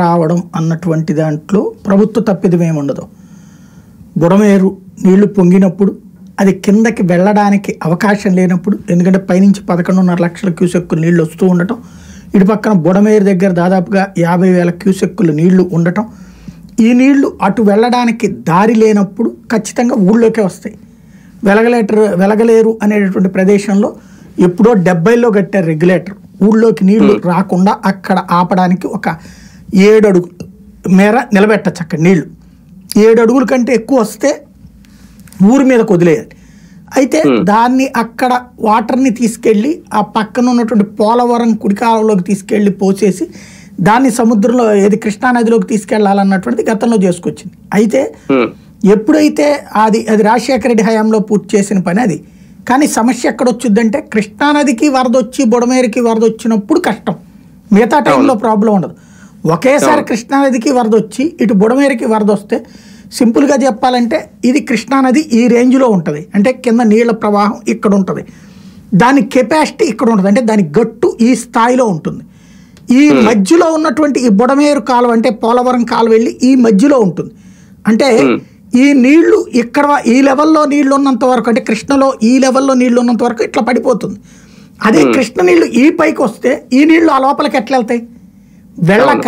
రావడం అన్నటువంటి దాంట్లో ప్రభుత్వ తప్పిదం ఏమి ఉండదు బుడమేరు నీళ్ళు పొంగినప్పుడు అది కిందకి వెళ్ళడానికి అవకాశం లేనప్పుడు ఎందుకంటే పైనుంచి పదకొండున్నర లక్షల క్యూసెక్కులు నీళ్ళు వస్తూ ఉండటం ఇటు పక్కన బుడమేరు దగ్గర దాదాపుగా యాభై వేల క్యూసెక్కులు నీళ్ళు ఉండటం ఈ నీళ్ళు అటు వెళ్ళడానికి దారి లేనప్పుడు ఖచ్చితంగా ఊళ్ళోకే వస్తాయి. వెలగలేటర్ వెలగలేరు అనేటటువంటి ప్రదేశంలో ఎప్పుడో డెబ్బైలో కట్టారు రెగ్యులేటర్. ఊళ్ళోకి నీళ్ళు రాకుండా అక్కడ ఆపడానికి ఒక ఏడు అడుగు మేర నిలబెట్టచ్చు అక్కడ నీళ్ళు. ఏడు అడుగుల కంటే ఎక్కువ వస్తే ఊరి మీద వదిలేయాలి. అయితే దాన్ని అక్కడ వాటర్ని తీసుకెళ్ళి ఆ పక్కన ఉన్నటువంటి పోలవరం కుడికాలంలోకి తీసుకెళ్ళి పోసేసి దాన్ని సముద్రంలో ఏది కృష్ణానదిలోకి తీసుకెళ్ళాలన్నటువంటిది గతంలో చేసుకొచ్చింది. అయితే ఎప్పుడైతే అది అది రాజశేఖర రెడ్డి హయాంలో పూర్తి చేసిన పని అది. కానీ సమస్య ఎక్కడ వచ్చిందంటే కృష్ణానదికి వరద వచ్చి బుడమేరుకి వరద వచ్చినప్పుడు కష్టం. మిగతా టైంలో ప్రాబ్లం ఉండదు. ఒకేసారి కృష్ణానదికి వరద వచ్చి ఇటు బుడమేరుకి వరద వస్తే సింపుల్గా చెప్పాలంటే ఇది కృష్ణానది ఈ రేంజ్లో ఉంటుంది. అంటే కింద నీళ్ళ ప్రవాహం ఇక్కడ ఉంటుంది దాని కెపాసిటీ ఇక్కడ ఉంటుంది అంటే దాని గట్టు ఈ స్థాయిలో ఉంటుంది. ఈ మధ్యలో ఉన్నటువంటి ఈ బుడమేరు కాలువ అంటే పోలవరం కాలువ వెళ్ళి ఈ మధ్యలో ఉంటుంది. అంటే ఈ నీళ్ళు ఇక్కడ ఈ లెవెల్లో నీళ్ళు ఉన్నంత వరకు అంటే కృష్ణలో ఈ లెవెల్లో నీళ్ళు ఉన్నంత వరకు ఇట్లా పడిపోతుంది. అదే కృష్ణ నీళ్ళు ఈ పైకి వస్తే ఈ నీళ్ళు ఆ లోపలికి ఎట్లా వెళ్తాయి? వెళ్ళక